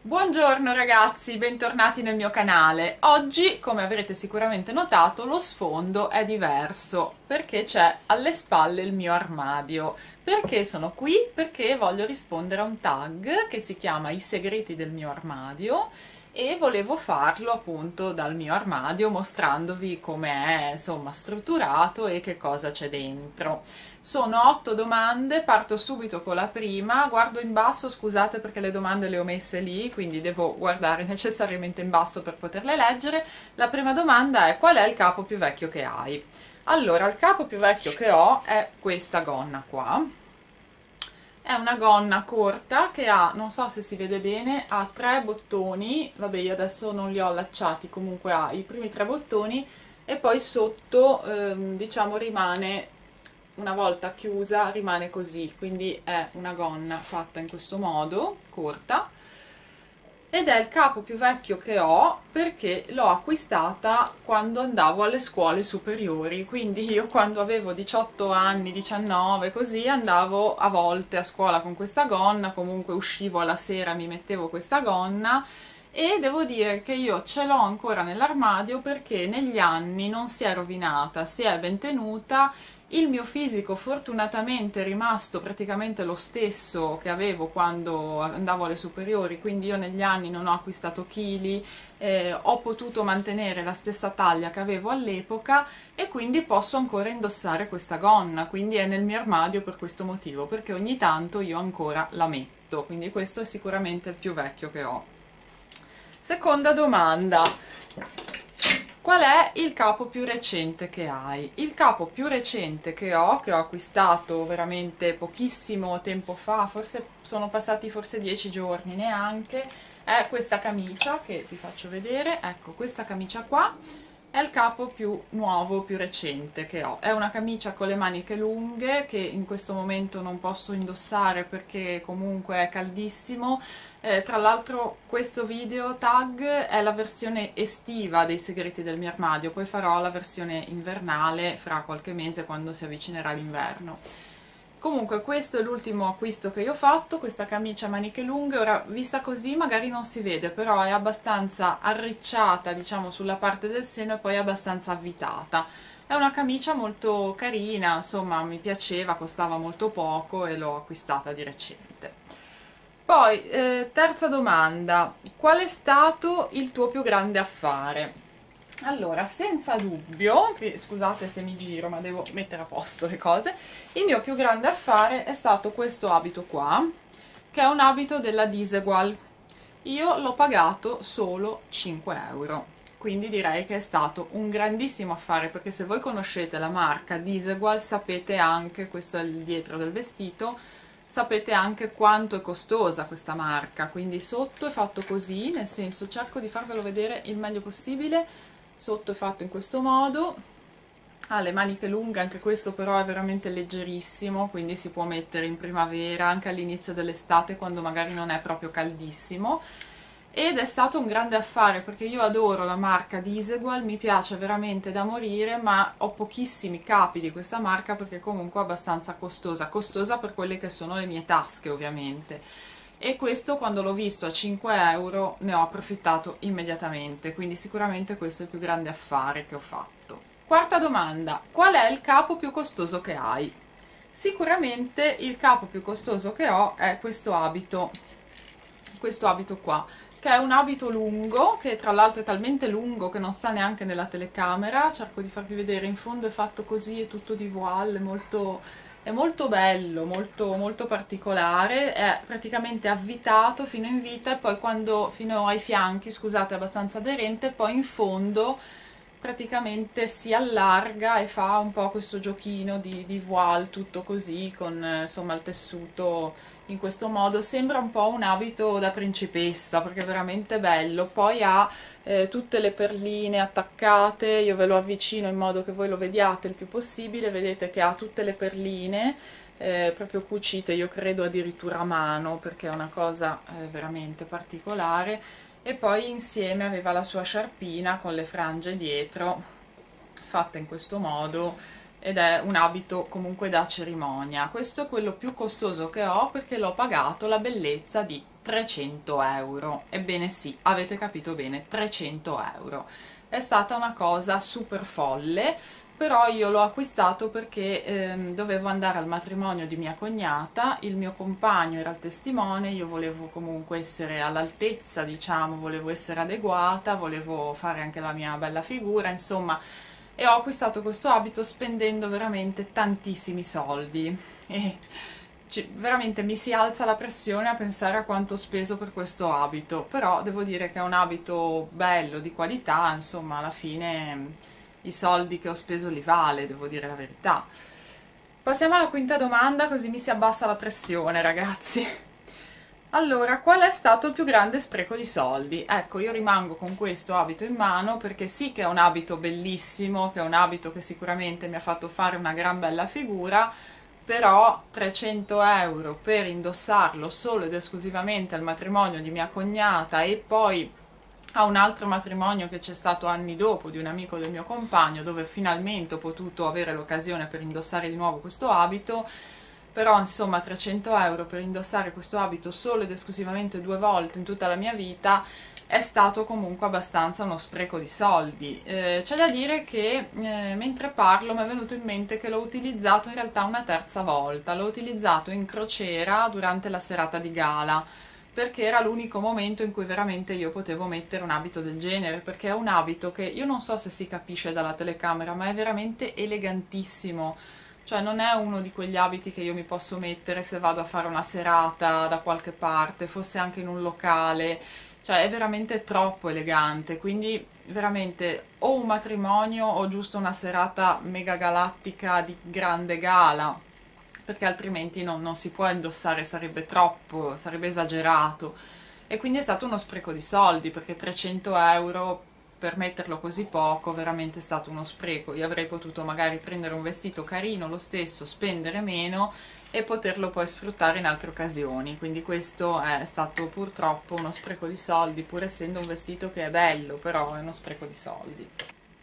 Buongiorno ragazzi, bentornati nel mio canale. Oggi, come avrete sicuramente notato, lo sfondo è diverso perché c'è alle spalle il mio armadio. Perché sono qui? Perché voglio rispondere a un tag che si chiama I segreti del mio armadio e volevo farlo appunto dal mio armadio mostrandovi come è insomma strutturato e che cosa c'è dentro. Sono otto domande, parto subito con la prima, guardo in basso, scusate perché le domande le ho messe lì, quindi devo guardare necessariamente in basso per poterle leggere. La prima domanda è qual è il capo più vecchio che hai? Allora, il capo più vecchio che ho è questa gonna qua, è una gonna corta che ha, non so se si vede bene, ha tre bottoni, vabbè io adesso non li ho allacciati, comunque ha i primi tre bottoni e poi sotto ehm, diciamo rimane, una volta chiusa rimane così, quindi è una gonna fatta in questo modo, corta, ed è il capo più vecchio che ho perché l'ho acquistata quando andavo alle scuole superiori. Quindi io quando avevo 18 anni 19 così andavo a volte a scuola con questa gonna comunque uscivo alla sera mi mettevo questa gonna e devo dire che io ce l'ho ancora nell'armadio perché negli anni non si è rovinata, si è ben tenuta il mio fisico fortunatamente è rimasto praticamente lo stesso che avevo quando andavo alle superiori, quindi io negli anni non ho acquistato chili, eh, ho potuto mantenere la stessa taglia che avevo all'epoca e quindi posso ancora indossare questa gonna, quindi è nel mio armadio per questo motivo, perché ogni tanto io ancora la metto, quindi questo è sicuramente il più vecchio che ho. Seconda domanda Qual è il capo più recente che hai? Il capo più recente che ho, che ho acquistato veramente pochissimo tempo fa, forse sono passati forse dieci giorni neanche, è questa camicia che vi faccio vedere, ecco questa camicia qua, è il capo più nuovo, più recente che ho. È una camicia con le maniche lunghe che in questo momento non posso indossare perché comunque è caldissimo. Eh, tra l'altro questo video tag è la versione estiva dei segreti del mio armadio, poi farò la versione invernale fra qualche mese quando si avvicinerà l'inverno comunque questo è l'ultimo acquisto che io ho fatto questa camicia a maniche lunghe. Ora vista così magari non si vede però è abbastanza arricciata diciamo sulla parte del seno e poi abbastanza avvitata. È una camicia molto carina insomma mi piaceva costava molto poco e l'ho acquistata di recente. Poi eh, terza domanda. Qual è stato il tuo più grande affare allora, senza dubbio, scusate se mi giro ma devo mettere a posto le cose, il mio più grande affare è stato questo abito qua, che è un abito della Disegual. Io l'ho pagato solo 5 euro, quindi direi che è stato un grandissimo affare, perché se voi conoscete la marca Disegual sapete anche, questo è il dietro del vestito, sapete anche quanto è costosa questa marca, quindi sotto è fatto così, nel senso cerco di farvelo vedere il meglio possibile, sotto è fatto in questo modo. Ha le maniche lunghe, anche questo però è veramente leggerissimo, quindi si può mettere in primavera, anche all'inizio dell'estate quando magari non è proprio caldissimo. Ed è stato un grande affare perché io adoro la marca Disegual, mi piace veramente da morire ma ho pochissimi capi di questa marca perché comunque è abbastanza costosa, costosa per quelle che sono le mie tasche ovviamente e questo quando l'ho visto a 5 euro ne ho approfittato immediatamente. Quindi sicuramente questo è il più grande affare che ho fatto. Quarta domanda. Qual è il capo più costoso che hai? sicuramente il capo più costoso che ho è questo abito. Questo abito qua che è un abito lungo che tra l'altro è talmente lungo che non sta neanche nella telecamera. Cerco di farvi vedere in fondo è fatto così è tutto di voile molto è molto bello, molto, molto particolare, è praticamente avvitato fino in vita e poi quando, fino ai fianchi, scusate, è abbastanza aderente, poi in fondo praticamente si allarga e fa un po' questo giochino di, di voile tutto così con insomma il tessuto in questo modo. Sembra un po' un abito da principessa perché è veramente bello. Poi ha eh, tutte le perline attaccate io ve lo avvicino in modo che voi lo vediate il più possibile. Vedete che ha tutte le perline eh, proprio cucite io credo addirittura a mano perché è una cosa eh, veramente particolare e poi insieme aveva la sua sciarpina con le frange dietro fatta in questo modo ed è un abito comunque da cerimonia. Questo è quello più costoso che ho perché l'ho pagato la bellezza di 300 euro. Ebbene sì, avete capito bene, 300 euro. È stata una cosa super folle, però io l'ho acquistato perché ehm, dovevo andare al matrimonio di mia cognata, il mio compagno era il testimone, io volevo comunque essere all'altezza, diciamo, volevo essere adeguata, volevo fare anche la mia bella figura, insomma e ho acquistato questo abito spendendo veramente tantissimi soldi. E veramente mi si alza la pressione a pensare a quanto ho speso per questo abito però devo dire che è un abito bello, di qualità insomma alla fine i soldi che ho speso li vale, devo dire la verità passiamo alla quinta domanda così mi si abbassa la pressione ragazzi allora, qual è stato il più grande spreco di soldi? Ecco, io rimango con questo abito in mano perché sì che è un abito bellissimo, che è un abito che sicuramente mi ha fatto fare una gran bella figura, però 300 euro per indossarlo solo ed esclusivamente al matrimonio di mia cognata e poi a un altro matrimonio che c'è stato anni dopo di un amico del mio compagno dove finalmente ho potuto avere l'occasione per indossare di nuovo questo abito. Però insomma 300 euro per indossare questo abito solo ed esclusivamente due volte in tutta la mia vita è stato comunque abbastanza uno spreco di soldi. Eh, c'è da dire che eh, mentre parlo mi è venuto in mente che l'ho utilizzato in realtà una terza volta, l'ho utilizzato in crociera durante la serata di gala perché era l'unico momento in cui veramente io potevo mettere un abito del genere, perché è un abito che io non so se si capisce dalla telecamera, ma è veramente elegantissimo. Cioè non è uno di quegli abiti che io mi posso mettere se vado a fare una serata da qualche parte, fosse anche in un locale, cioè è veramente troppo elegante, quindi veramente o un matrimonio o giusto una serata mega galattica di grande gala, perché altrimenti non, non si può indossare, sarebbe troppo, sarebbe esagerato. E quindi è stato uno spreco di soldi, perché 300 euro per metterlo così poco veramente è stato uno spreco. Io avrei potuto magari prendere un vestito carino lo stesso, spendere meno e poterlo poi sfruttare in altre occasioni. Quindi questo è stato purtroppo uno spreco di soldi, pur essendo un vestito che è bello, però è uno spreco di soldi.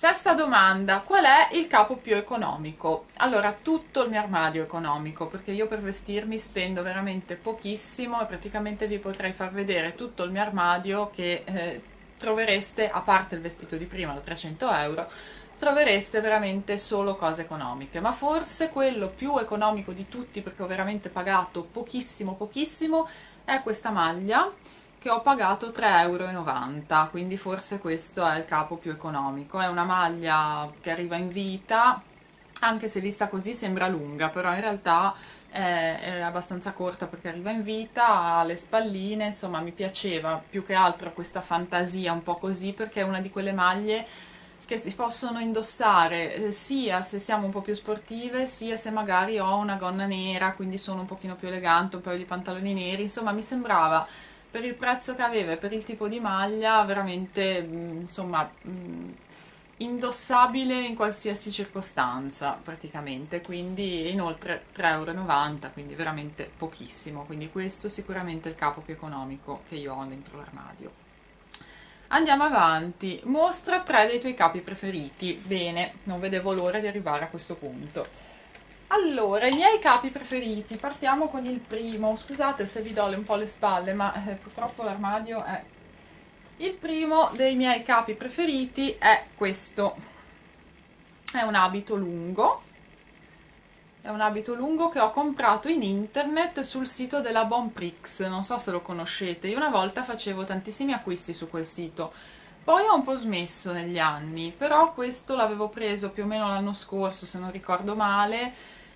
Sesta domanda, qual è il capo più economico? Allora, tutto il mio armadio è economico, perché io per vestirmi spendo veramente pochissimo e praticamente vi potrei far vedere tutto il mio armadio che eh, trovereste, a parte il vestito di prima da 300 euro, trovereste veramente solo cose economiche, ma forse quello più economico di tutti, perché ho veramente pagato pochissimo pochissimo, è questa maglia che ho pagato 3,90 euro, quindi forse questo è il capo più economico. È una maglia che arriva in vita, anche se vista così sembra lunga, però in realtà è, abbastanza corta perché arriva in vita, ha le spalline, insomma mi piaceva più che altro questa fantasia un po' così perché è una di quelle maglie che si possono indossare eh, sia se siamo un po' più sportive sia se magari ho una gonna nera quindi sono un pochino più elegante, un paio di pantaloni neri, insomma mi sembrava per il prezzo che aveva e per il tipo di maglia veramente mm, insomma mm, indossabile in qualsiasi circostanza praticamente. Quindi inoltre 3,90 euro quindi veramente pochissimo. Quindi questo è sicuramente il capo più economico che io ho dentro l'armadio. Andiamo avanti. Mostra tre dei tuoi capi preferiti. Bene non vedevo l'ora di arrivare a questo punto allora i miei capi preferiti partiamo con il primo scusate se vi do un po' le spalle ma eh, purtroppo l'armadio è il primo dei miei capi preferiti è questo. È un abito lungo. È un abito lungo che ho comprato in internet sul sito della Bonprix. Non so se lo conoscete. Io una volta facevo tantissimi acquisti su quel sito. Poi ho un po' smesso negli anni, però questo l'avevo preso più o meno l'anno scorso, se non ricordo male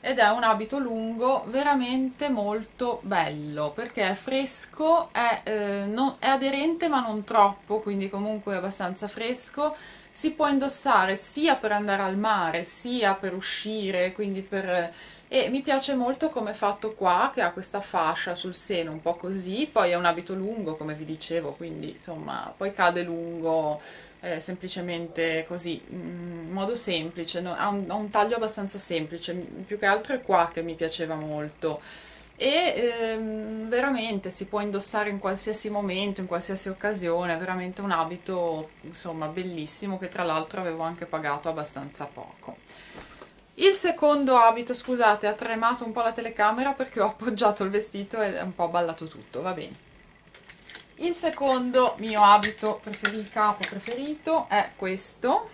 ed è un abito lungo veramente molto bello perché è fresco, è, eh, non, è aderente ma non troppo, quindi comunque è abbastanza fresco, si può indossare sia per andare al mare sia per uscire, quindi per... e mi piace molto come è fatto qua, che ha questa fascia sul seno un po' così, poi è un abito lungo come vi dicevo, quindi insomma poi cade lungo eh, semplicemente così, in modo semplice, no? ha, un, ha, un, taglio abbastanza semplice, più che altro è qua che mi piaceva molto e ehm, veramente si può indossare in qualsiasi momento, in qualsiasi occasione, è veramente un abito insomma bellissimo che tra l'altro avevo anche pagato abbastanza poco. Il secondo abito, scusate, ha tremato un po' la telecamera perché ho appoggiato il vestito ed è un po' ballato tutto, va bene. Il secondo mio abito preferito, capo preferito è questo.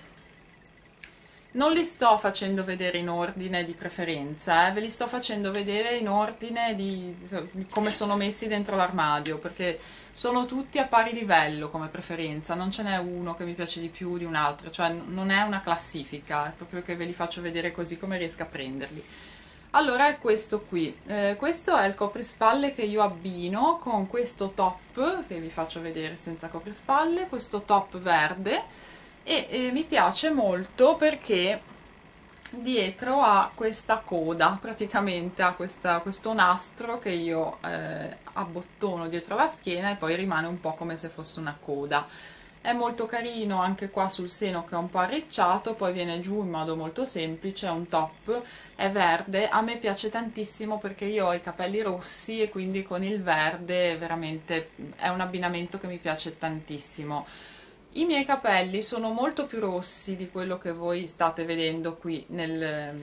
Non li sto facendo vedere in ordine di preferenza, eh? ve li sto facendo vedere in ordine di, di come sono messi dentro l'armadio, perché sono tutti a pari livello come preferenza, non ce n'è uno che mi piace di più di un altro, cioè non è una classifica, è proprio che ve li faccio vedere così come riesco a prenderli. Allora è questo qui, eh, questo è il coprispalle che io abbino con questo top, che vi faccio vedere senza coprispalle, questo top verde e eh, mi piace molto perché dietro ha questa coda, praticamente ha questa, questo nastro che io eh, abbottono dietro la schiena e poi rimane un po' come se fosse una coda. È molto carino anche qua sul seno che è un po' arricciato, poi viene giù in modo molto semplice, è un top, è verde, a me piace tantissimo perché io ho i capelli rossi e quindi con il verde veramente è un abbinamento che mi piace tantissimo. I miei capelli sono molto più rossi di quello che voi state vedendo qui nel,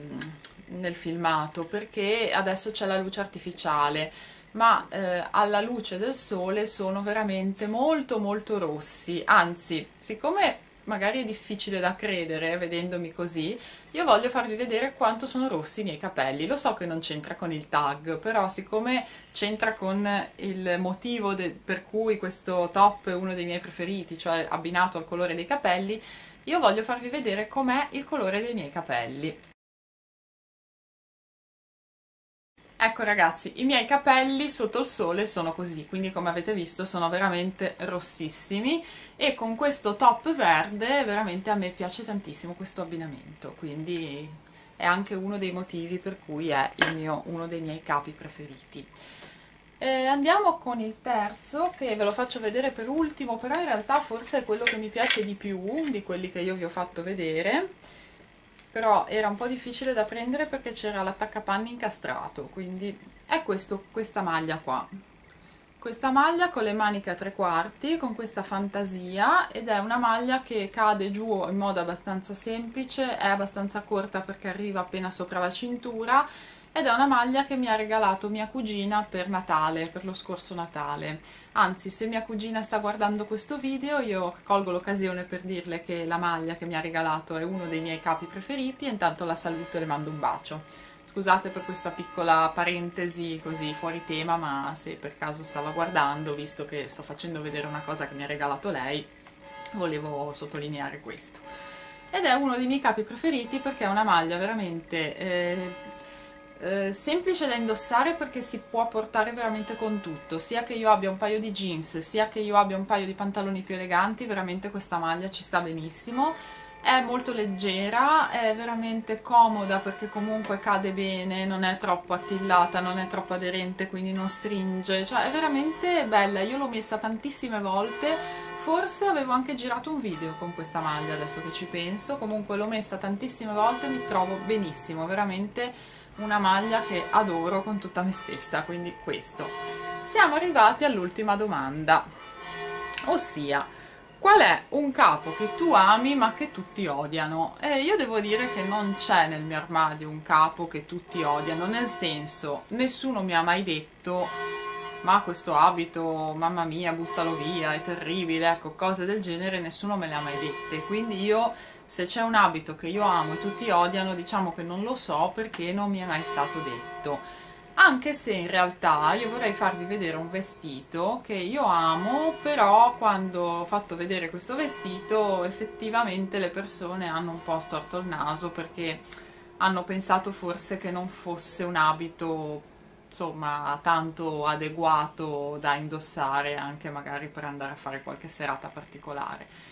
nel filmato perché adesso c'è la luce artificiale ma eh, alla luce del sole sono veramente molto molto rossi anzi siccome magari è difficile da credere vedendomi così, io voglio farvi vedere quanto sono rossi i miei capelli. Lo so che non c'entra con il tag, però siccome c'entra con il motivo per cui questo top è uno dei miei preferiti, cioè abbinato al colore dei capelli, io voglio farvi vedere com'è il colore dei miei capelli. Ecco ragazzi, i miei capelli sotto il sole sono così, quindi come avete visto sono veramente rossissimi e con questo top verde veramente a me piace tantissimo questo abbinamento, quindi è anche uno dei motivi per cui è mio, uno dei miei capi preferiti. Eh, andiamo con il terzo che ve lo faccio vedere per ultimo, però in realtà forse è quello che mi piace di più di quelli che io vi ho fatto vedere però era un po' difficile da prendere perché c'era l'attaccapanni incastrato quindi è questo, questa maglia qua. Questa maglia con le maniche a tre quarti con questa fantasia ed è una maglia che cade giù in modo abbastanza semplice è abbastanza corta perché arriva appena sopra la cintura ed è una maglia che mi ha regalato mia cugina per Natale, per lo scorso Natale. Anzi, se mia cugina sta guardando questo video, io colgo l'occasione per dirle che la maglia che mi ha regalato è uno dei miei capi preferiti e intanto la saluto e le mando un bacio. Scusate per questa piccola parentesi così fuori tema, ma se per caso stava guardando, visto che sto facendo vedere una cosa che mi ha regalato lei, volevo sottolineare questo. Ed è uno dei miei capi preferiti perché è una maglia veramente... Eh, eh, semplice da indossare perché si può portare veramente con tutto. Sia che io abbia un paio di jeans sia che io abbia un paio di pantaloni più eleganti veramente questa maglia ci sta benissimo. È molto leggera, è veramente comoda perché comunque cade bene, non è troppo attillata, non è troppo aderente, quindi non stringe, cioè è veramente bella, io l'ho messa tantissime volte, forse avevo anche girato un video con questa maglia adesso che ci penso, comunque l'ho messa tantissime volte, mi trovo benissimo, veramente una maglia che adoro con tutta me stessa, quindi questo. Siamo arrivati all'ultima domanda, ossia qual è un capo che tu ami ma che tutti odiano? E io devo dire che non c'è nel mio armadio un capo che tutti odiano, nel senso nessuno mi ha mai detto ma questo abito, mamma mia, buttalo via, è terribile, ecco, cose del genere nessuno me le ha mai dette, quindi io se c'è un abito che io amo e tutti odiano, diciamo che non lo so perché non mi è mai stato detto. Anche se in realtà io vorrei farvi vedere un vestito che io amo, però quando ho fatto vedere questo vestito effettivamente le persone hanno un po' storto il naso perché hanno pensato forse che non fosse un abito insomma tanto adeguato da indossare anche magari per andare a fare qualche serata particolare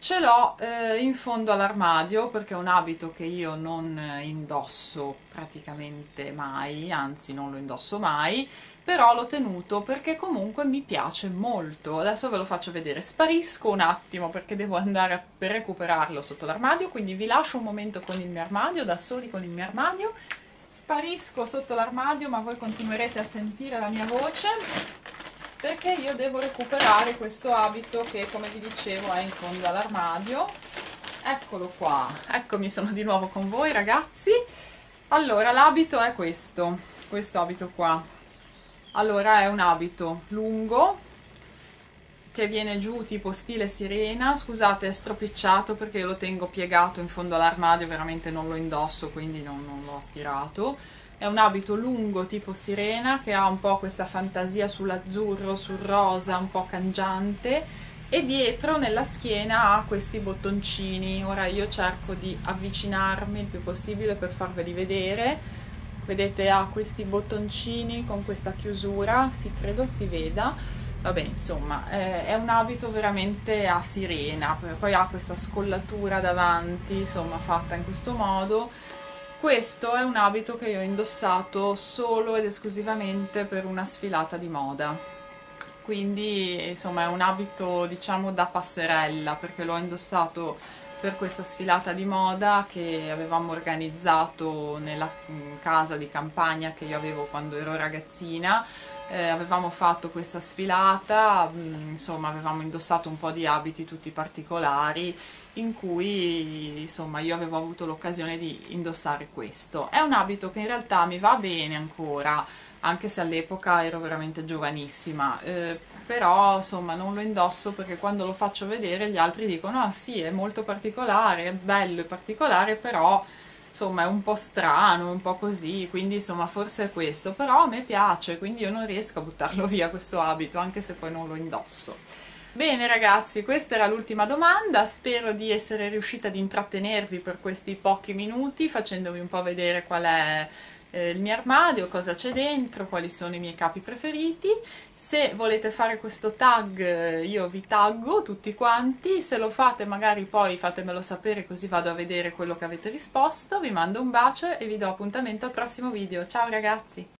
ce l'ho eh, in fondo all'armadio perché è un abito che io non indosso praticamente mai anzi non lo indosso mai però l'ho tenuto perché comunque mi piace molto. Adesso ve lo faccio vedere. Sparisco un attimo perché devo andare a, per recuperarlo sotto l'armadio quindi vi lascio un momento con il mio armadio da soli con il mio armadio. Sparisco sotto l'armadio ma voi continuerete a sentire la mia voce perché io devo recuperare questo abito che come vi dicevo è in fondo all'armadio. Eccolo qua. Eccomi sono di nuovo con voi ragazzi. Allora l'abito è questo questo abito qua. Allora è un abito lungo che viene giù tipo stile sirena. Scusate è stropicciato perché io lo tengo piegato in fondo all'armadio veramente non lo indosso quindi non, non l'ho stirato è un abito lungo tipo sirena che ha un po' questa fantasia sull'azzurro, sul rosa, un po' cangiante. E dietro nella schiena ha questi bottoncini. Ora io cerco di avvicinarmi il più possibile per farveli vedere. Vedete ha questi bottoncini con questa chiusura. Si credo si veda. Vabbè insomma eh, è un abito veramente a sirena. Poi ha questa scollatura davanti insomma fatta in questo modo questo è un abito che io ho indossato solo ed esclusivamente per una sfilata di moda. Quindi insomma è un abito diciamo da passerella perché l'ho indossato per questa sfilata di moda che avevamo organizzato nella mm, casa di campagna che io avevo quando ero ragazzina eh, avevamo fatto questa sfilata, mh, mm, insomma avevamo indossato un po' di abiti tutti particolari in cui insomma io avevo avuto l'occasione di indossare questo. È un abito che in realtà mi va bene ancora, anche se all'epoca ero veramente giovanissima, eh, però insomma non lo indosso perché quando lo faccio vedere gli altri dicono ah sì è molto particolare, è bello e particolare, però insomma è un po' strano, un po' così, quindi insomma forse è questo, però a me piace, quindi io non riesco a buttarlo via questo abito, anche se poi non lo indosso. Bene ragazzi, questa era l'ultima domanda, spero di essere riuscita ad intrattenervi per questi pochi minuti facendovi un po' vedere qual è eh, il mio armadio, cosa c'è dentro, quali sono i miei capi preferiti. Se volete fare questo tag eh, io vi taggo tutti quanti, se lo fate magari poi fatemelo sapere così vado a vedere quello che avete risposto. Vi mando un bacio e vi do appuntamento al prossimo video. Ciao ragazzi!